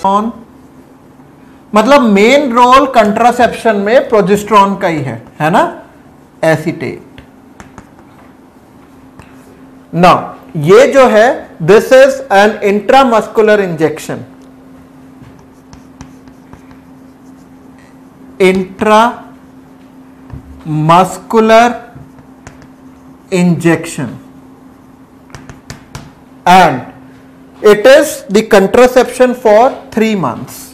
Progesterone? मतलब main role contraception में progesterone का ही है है ना? एसिटेट ना ये जो है this is an intramuscular injection intra muscular injection and it is the contraception for three months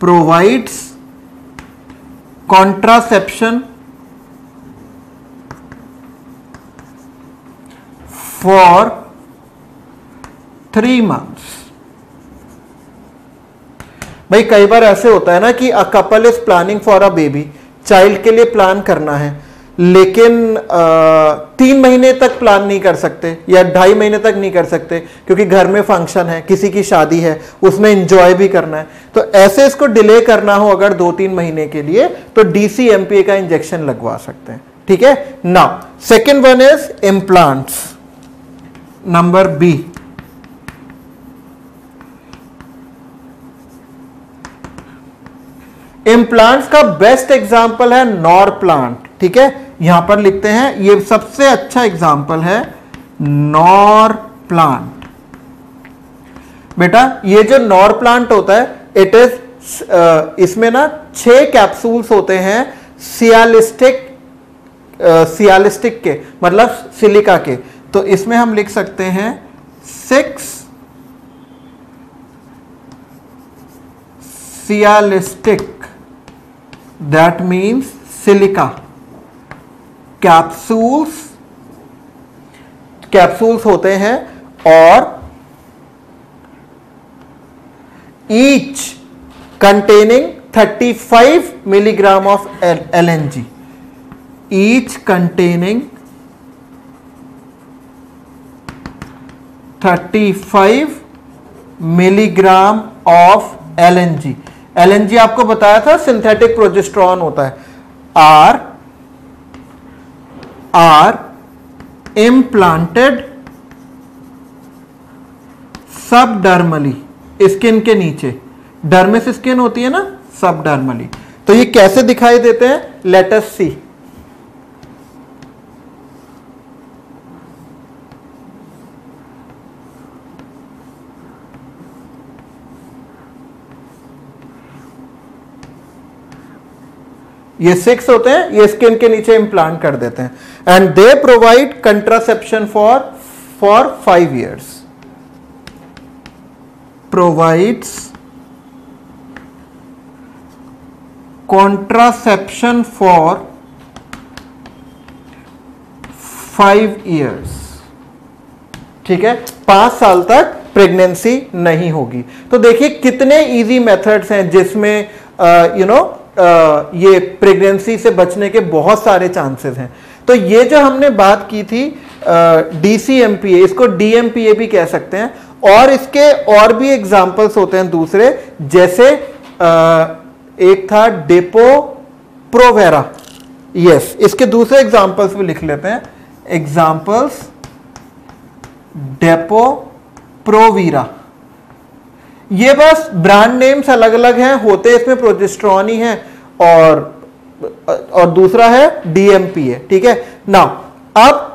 provides contraception for three months भाई, कई बार ऐसे होता है ना कि a couple is planning for a baby child के लिए प्लान करना है. लेकिन तीन महीने तक प्लान नहीं कर सकते, या ढाई महीने तक नहीं कर सकते, क्योंकि घर में फ़ंक्शन है, किसी की शादी है, उसमें इंजॉय भी करना है। तो ऐसे इसको डिले करना हो अगर दो तीन महीने के लिए तो डीसीएमपीए का इंजेक्शन लगवा सकते हैं। ठीक है? Now second one is implants number B implants का बेस्ट एग्जांपल है नॉर प्लांट ठीक है? यहाँ पर लिखते हैं, ये सबसे अच्छा एग्ज़ाम्पल है नॉर प्लांट बेटा, ये जो नॉर प्लांट होता है इट इज़ इसमें ना छह कैप्सूल्स होते हैं, सियालिस्टिक सियालिस्टिक के मतलब सिलिका के। तो इसमें हम लिख सकते हैं six Silastic that means silica. Capsules capsules होते हैं और each containing 35 milligram of L N G each containing 35 milligram of L N G L N G आपको बताया था सिंथेटिक प्रोजेस्ट्रॉन होता है। Are are implanted subdermally skin के नीचे। डर्मिस स्किन होती है ना सबडर्मली तो ये कैसे दिखाई देते हैं? लेटेस्ट सी ये सिक्स होते हैं, ये स्किन के नीचे इम्प्लांट कर देते हैं। And they provide contraception for for five years provides contraception for five years ठीक है? पाँच साल तक प्रेगनेंसी नहीं होगी। तो देखिए कितने इजी मेथड्स हैं जिसमें यू नो ये प्रेगनेंसी से बचने के बहुत सारे चांसेस हैं। तो ये जो हमने बात की थी डीसीएमपीए इसको डीएमपीए भी कह सकते हैं और इसके और भी एग्जाम्पल्स होते हैं दूसरे जैसे आ, एक था डेपो प्रोवेरा यस इसके दूसरे एग्जाम्पल्स भी लिख लेते हैं। एग्जाम्पल्स डेपो प्रोवीरा ये बस ब्रांड नेम्स अलग अलग हैं, होते इसमें प्रोजेस्ट्रॉन ही है और और दूसरा है डीएमपी है, ठीक है? ना अब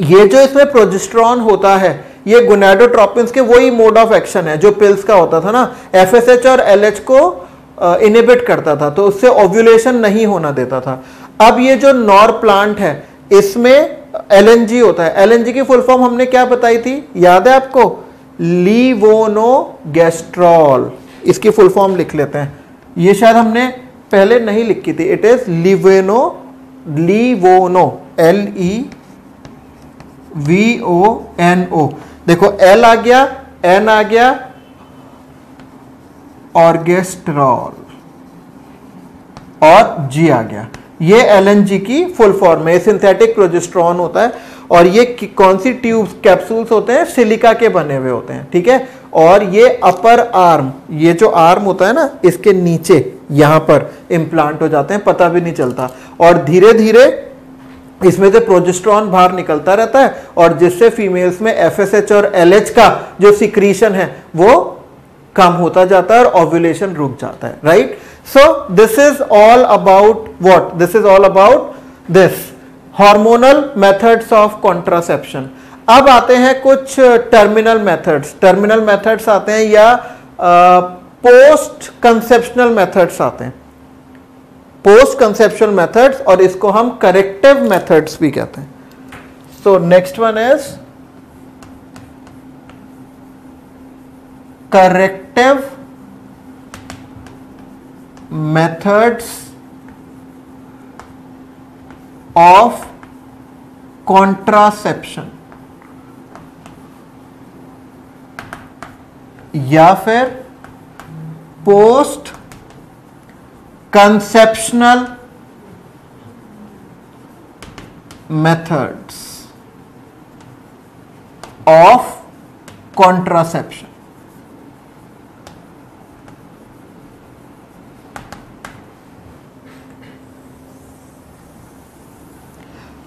ये जो इसमें प्रोजेस्ट्रॉन होता है, ये गुनेडोट्रोपिन्स के वही मोड ऑफ़ एक्शन है, जो पिल्स का होता था ना? एफएसएच और एलएच को इनिबिट करता था तो उससे ओव्यूलेशन नहीं होना देता था। अब ये जो नॉर प्लांट है, इसमें एलएनजी होता है। एलएनजी की फुल फॉर्म हमने क्या बताई थी? याद है आपको? लीवोनोगेस्ट्रॉल। इसकी फुल फॉर्म लिख लेते हैं। ये शायद हमने पहले नहीं लिखी थी। It is levono levono L E V O N O देखो एल आ गया एन आ गया ऑर्गेस्ट्रॉल और जी आ गया। ये एल की फुल फॉर्म है। सिंथेटिक प्रोजेस्ट्रॉन होता है। और ये कौन सी ट्यूब्स, कैप्सूल्स होते हैं, सिलिका के बने हुए होते हैं, ठीक है? और ये अपर आर्म, ये जो आर्म होता है ना, इसके नीचे, यहाँ पर इम्प्लांट हो जाते हैं, पता भी नहीं चलता। और धीरे धीरे इसमें से प्रोजेस्ट्रॉन बाहर निकलता रहता है, और जिससे फीमेल्स में एफएसएच और एलएच का जो सिक्रीशन है, वो कम होता जाता है और ओव्यूलेशन रुक जाता है right so this is all about what this is all about this hormonal methods of contraception अब आते हैं कुछ टर्मिनल मेथड्स टर्मिनल मेथड्स आते हैं या पोस्ट कंसेप्शनल मेथड्स आते हैं। पोस्ट कंसेप्शनल मेथड्स और इसको हम करेक्टिव मेथड्स भी कहते हैं। So next one is corrective methods of contraception या फिर post conceptional methods of contraception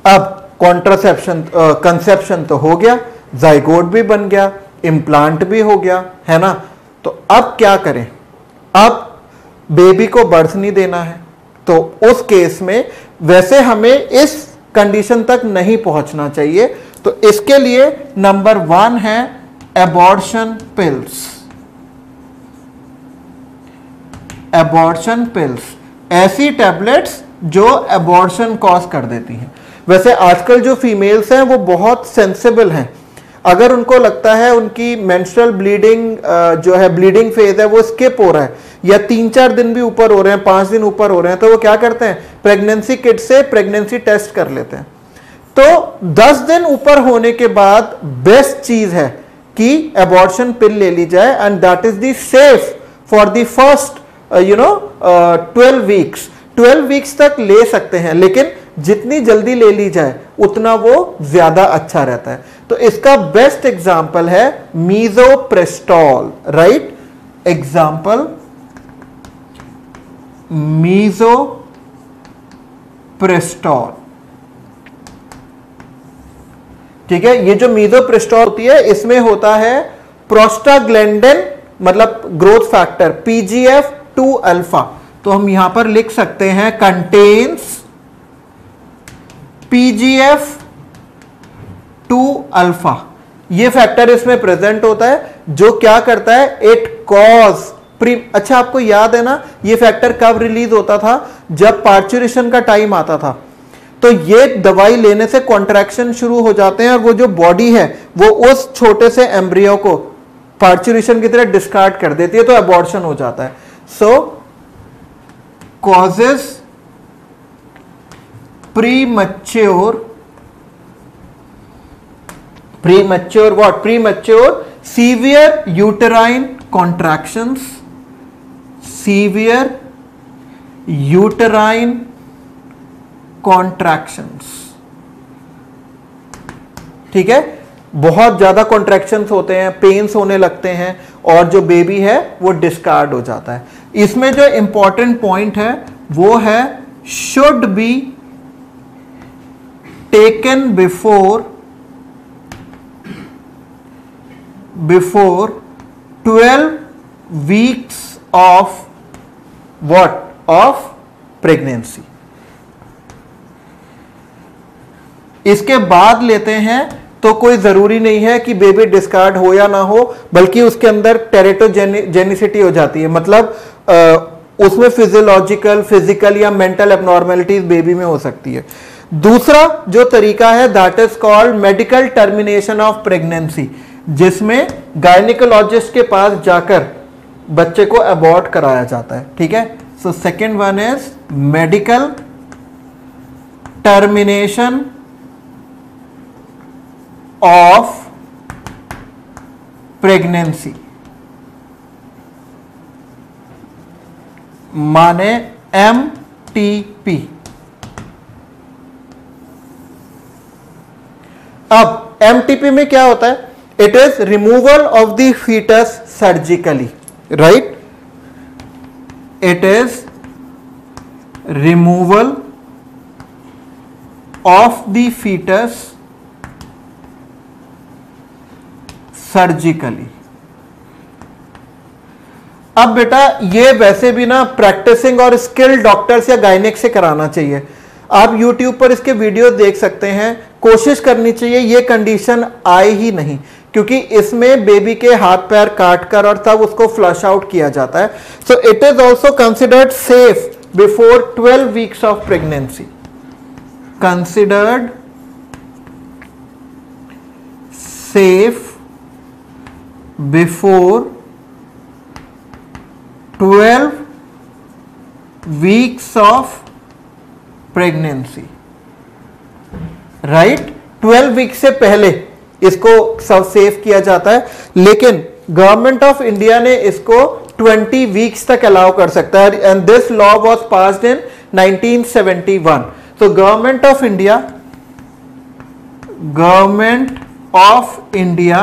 अब कॉन्ट्रासेप्शन कंसेप्शन तो हो गया जाइगोड भी बन गया इम्प्लांट भी हो गया, है ना? तो अब क्या करें? अब बेबी को बर्थ नहीं देना है। तो उस केस में वैसे हमें इस कंडीशन तक नहीं पहुँचना चाहिए। तो इसके लिए नंबर वन है एबॉर्शन पिल्स एबॉर्शन पिल्स ऐसी टैबलेट्स जो एबॉर्शन कॉज कर देती हैं। वैसे आजकल जो फीमेल्स हैं, वो बहुत सेंसिबल हैं। अगर उनको लगता है उनकी मेंस्ट्रुअल ब्लीडिंग जो है ब्लीडिंग फ़ेज़ है, वो स्किप हो रहा है, या तीन चार दिन भी ऊपर हो रहे हैं, पाँच दिन ऊपर हो रहे हैं तो वो क्या करते हैं? प्रेगनेंसी किट से प्रेगनेंसी टेस्ट कर लेते हैं। तो 10 दिन ऊपर होने के बाद बेस्ट चीज़ है कि एबॉर्शन पिल ले ली जाए and that is the safe for the first you know twelve weeks twelve weeks तक ले सकते हैं, लेकिन जितनी जल्दी ले ली जाए, उतना वो ज़्यादा अच्छा रहता है। तो इसका बेस्ट एग्ज़ाम्पल है misoprostol right example misoprostol ठीक है, ये जो मीजोप्रेस्टॉल होती है, इसमें होता है प्रोस्टाग्लैंडन मतलब growth factor PGF two alpha तो हम यहाँ पर लिख सकते हैं कंटेन्स पीजीएफ टू अल्फ़ा ये फैक्टर इसमें प्रेजेंट होता है, जो क्या करता है इट कॉज प्री अच्छा आपको याद है ना, ये फैक्टर कब रिलीज़ होता था? जब पार्चुरेशन का टाइम आता था। तो ये दवाई लेने से कॉन्ट्रैक्शन शुरू हो जाते हैं, और वो जो बॉडी है, वो उस छोटे से एम्ब्रियो को पार्चुरेशन की तरह डिस्कार्ड कर देती है तो अबॉर्शन हो जाता है। So causes premature premature what premature severe uterine contractions severe uterine contractions ठीक है? बहुत ज़्यादा कॉन्ट्रैक्शंस होते हैं पेन्स होने लगते हैं, और जो बेबी है, वो डिस्कार्ड हो जाता है। इसमें जो इंपॉर्टेंट पॉइंट है, वो है should be taken before before 12 weeks of what? Of pregnancy. इसके बाद लेते हैं तो कोई ज़रूरी नहीं है कि बेबी डिस्कार्ड हो या ना हो बल्कि उसके अंदर टेरेटोजेनिसिटी हो जाती है। मतलब आ, उसमें फिजियोलॉजिकल फ़िज़िकल या मेंटल एबनॉर्मेलिटीज बेबी में हो सकती है। दूसरा जो तरीका है that is called medical termination of pregnancy जिसमें गायनिकोलॉजिस्ट के पास जाकर बच्चे को अबॉर्ट कराया जाता है, ठीक है? So second one is medical termination of pregnancy माने एम टी पी अब एमटीपी में क्या होता है? It is removal of the foetus surgically right it is removal of the foetus surgically अब बेटा, ये वैसे भी ना प्रैक्टिसिंग और स्किल्ड डॉक्टर्स या गायनिक से कराना चाहिए। आप YouTube पर इसके वीडियो देख सकते हैं। कोशिश करनी चाहिए, ये कंडीशन आए ही नहीं। क्योंकि इसमें बेबी के हाथ पैर काट कर और तब उसको फ्लश आउट किया जाता है। So it is also considered safe before 12 weeks of pregnancy considered safe before 12 weeks of pregnancy right? 12 week से पहले इसको सब सेव किया जाता है, लेकिन गवर्नमेंट ऑफ़ इंडिया ने इसको 20 वीक्स तक अलाउ कर सकता है and this law was passed in 1971 so government of India, government of India,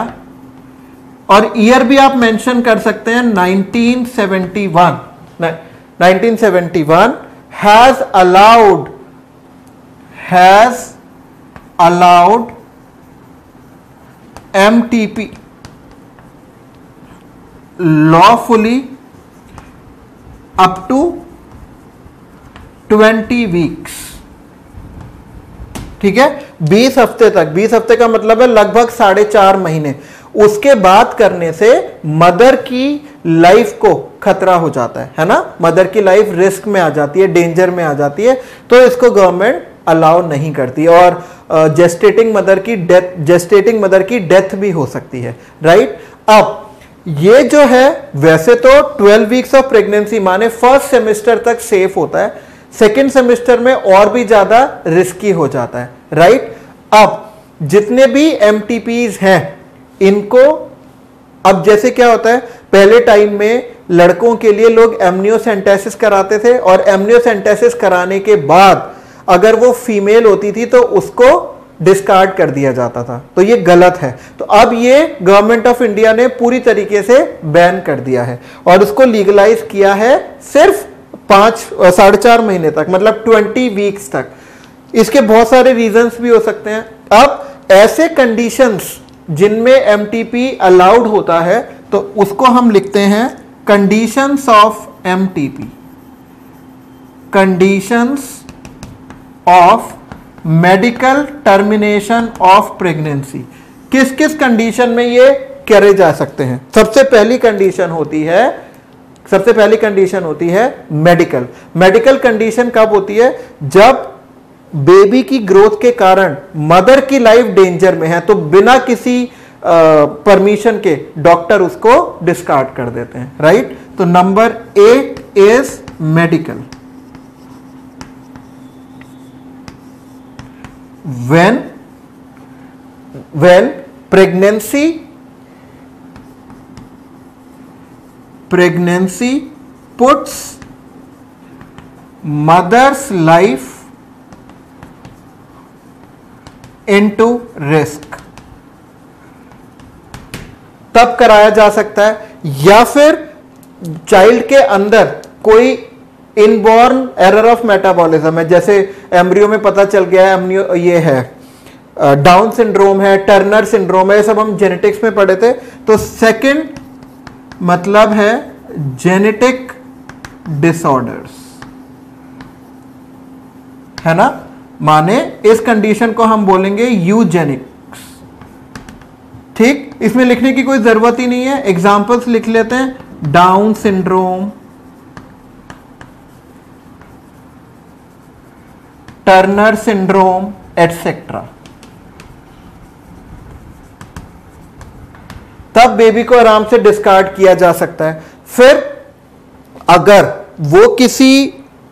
और ईयर भी आप मेंशन कर सकते हैं 1971 1971 has allowed has allowed MTP lawfully up to 20 weeks ठीक है? 20 हफ़्ते तक 20 हफ़्ते का मतलब है लगभग साढ़े चार महीने। उसके बाद करने से मदर की लाइफ को खतरा हो जाता है है ना? मदर की लाइफ रिस्क में आ जाती है, डेंजर में आ जाती है तो इसको गवर्नमेंट अलाउ नहीं करती। और जेस्टेटिंग मदर की डेथ जेस्टेटिंग मदर की डेथ भी हो सकती है राइट अब, ये जो है, वैसे तो 12 वीक्स ऑफ़ प्रेगनेंसी माने फ़र्स्ट सेमेस्टर तक सेफ़ होता है सेकेंड सेमेस्टर में और भी ज़्यादा रिस्की हो जाता है राइट अब, जितने भी एम हैं, इनको, अब जैसे क्या होता है, पहले टाइम में लड़कों के लिए लोग एमनियोसेंटेसिस कराते थे और एमनियोसेंटेसिस कराने के बाद अगर वो फीमेल होती थी तो उसको डिस्कार्ड कर दिया जाता था। तो ये गलत है। तो अब ये गवर्नमेंट ऑफ़ इंडिया ने पूरी तरीके से बैन कर दिया है। और उसको लीगलाइज किया है सिर्फ़ पाँच, साढ़े चार महीने तक मतलब ट्वेंटी वीक्स तक। इसके बहुत सारे रीजंस भी हो सकते हैं। अब ऐसे कंडीशंस जिनमें एमटीपी अलाउड होता है तो उसको हम लिखते हैं conditions of M conditions of medical termination of pregnancy किस किस कंडीशन में ये करे जा सकते हैं? सबसे पहली कंडीशन होती है, सबसे पहली कंडीशन होती है मेडिकल मेडिकल कंडीशन कब होती है? जब बेबी की ग्रोथ के कारण मदर की लाइफ डेंजर में है तो बिना किसी परमिशन के डॉक्टर उसको डिस्कार्ड कर देते हैं राइट तो number eight is medical when when pregnancy pregnancy puts mother's life into risk तब कराया जा सकता है या फिर चाइल्ड के अंदर कोई इनबॉर्न एरर ऑफ़ मेटाबॉलिज्म है। जैसे एम्ब्रियो में पता चल गया है ये है। डाउन सिंड्रोम है टर्नर सिंड्रोम है सब हम जेनेटिक्स में पढ़े थे। तो सेकंड मतलब है जेनेटिक डिसऑर्डर्स है ना? माने इस कंडीशन को हम बोलेंगे यूजेनिक्स ठीक? इसमें लिखने की कोई ज़रूरत ही नहीं है। एग्जांपल्स लिख लेते हैं। Down syndrome Turner syndrome etcetera तब बेबी को आराम से डिस्कार्ड किया जा सकता है। फिर अगर वो किसी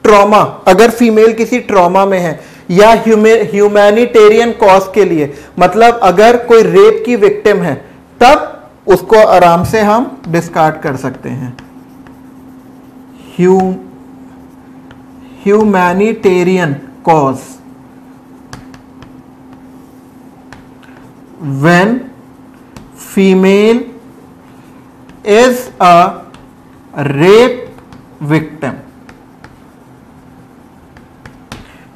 ट्रॉमा अगर फीमेल किसी ट्रॉमा में है, या ह्यूमैनिटेरियन कॉज के लिए मतलब अगर कोई रेप की विक्टिम है, तब उसको आराम से हम डिस्कार्ड कर सकते हैं। Humanitarian cause. When female is a rape victim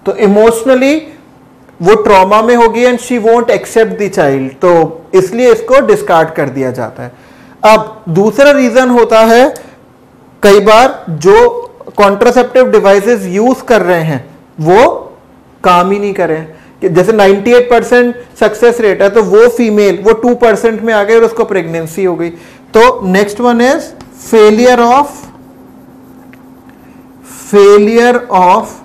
तो इमोशनली वो ट्रॉमा में होगी and she won't accept the child तो इसलिए इसको डिस्कार्ड कर दिया जाता है। अब दूसरा रीजन होता है, कई बार जो कॉन्ट्रासेप्टिव डिवाइसेस यूज़ कर रहे हैं वो काम ही नहीं करें। कि जैसे 98 परसेंट सक्सेस रेट है तो वो फीमेल वो 2 परसेंट में आ गई और उसको प्रेगनेंसी हो गई। तो next one is failure of failure of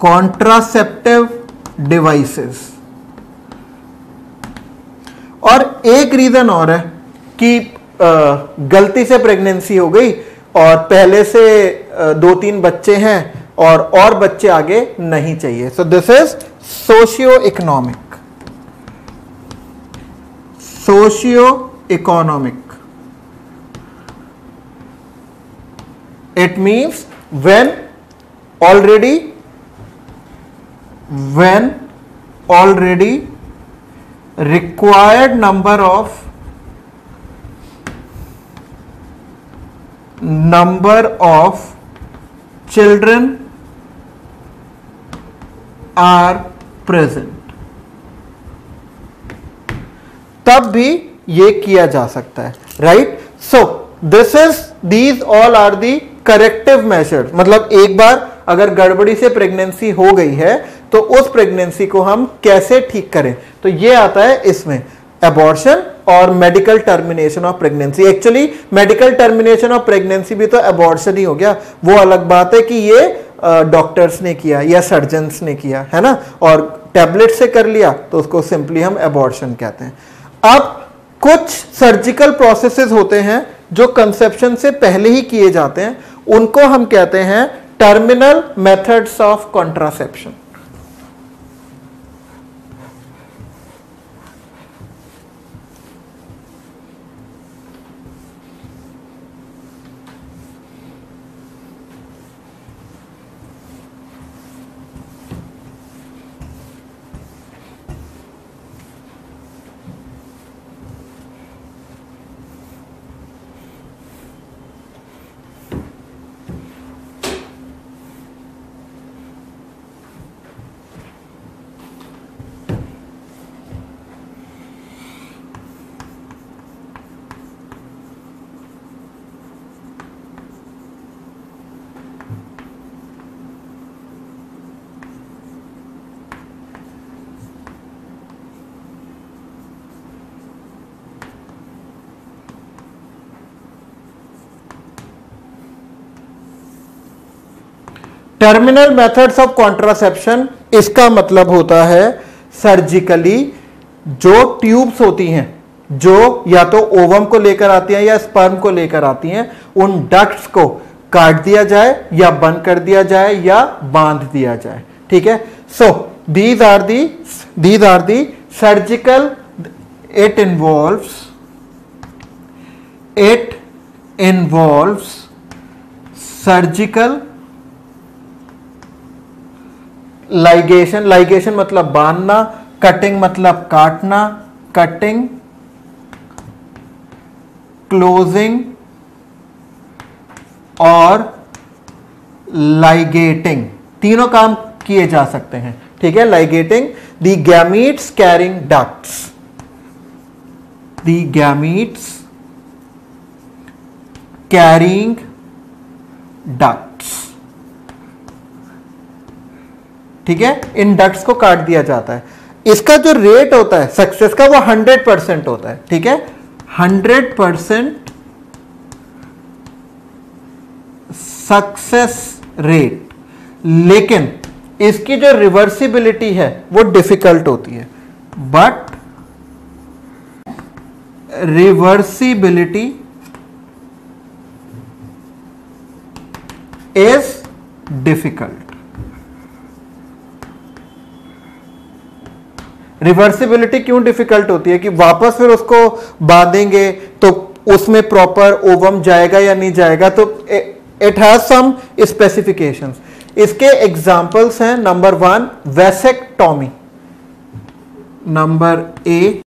contraceptive devices और एक रीजन और है कि गलती से प्रेगनेंसी हो गई और पहले से दो तीन बच्चे हैं और और बच्चे आगे नहीं चाहिए। So this is socio economic socio economic it means when already when already required number of number of children are present. तब भी ये किया जा सकता है right so this is these all are the corrective measure मतलब एक बार अगर गड़बड़ी से प्रेगनेंसी हो गई है तो उस प्रेगनेंसी को हम कैसे ठीक करें? तो ये आता है इसमें। एबॉर्शन और medical termination of pregnancy actually medical termination of pregnancy भी तो एबॉर्शन ही हो गया। वो अलग बात है कि ये डॉक्टर्स ने किया, या सर्जन्स ने किया, है ना? और टैबलेट से कर लिया तो उसको सिंपली हम एबॉर्शन कहते हैं। अब कुछ सर्जिकल प्रोसेसेस होते हैं जो कंसेप्शन से पहले ही किए जाते हैं। उनको हम कहते हैं terminal methods of contraception terminal methods of contraception इसका मतलब होता है सर्जिकली जो ट्यूब्स होती हैं, जो या तो ओवम को लेकर आती हैं या स्पर्म को लेकर आती हैं, उन डक्ट्स को काट दिया जाए या बंद कर दिया जाए या बाँध दिया जाए। ठीक है? So these are the these are the surgical it involves it involves surgical ligation ligation मतलब बांधना कटिंग मतलब काटना कटिंग क्लोजिंग और लाइगेटिंग तीनों काम किए जा सकते हैं, ठीक है? Ligating the gametes carrying ducts the gametes carrying ducts ठीक है? इन डक्ट्स को काट दिया जाता है। इसका जो रेट होता है सक्सेस का वो हंड्रेड परसेंट होता है, ठीक है? हंड्रेड परसेंट सक्सेस रेट लेकिन इसकी जो रिवर्सिबिलिटी है, वो डिफ़िकल्ट होती है। But reversibility is difficult reversibility क्यों डिफ़िकल्ट होती है कि वापस फिर उसको बांधेंगे तो उसमें प्रॉपर ओवम जाएगा या नहीं जाएगा? तो इट हैज़ सम स्पेसिफिकेशंस इसके एग्जांपल्स हैं number one vasectomy number A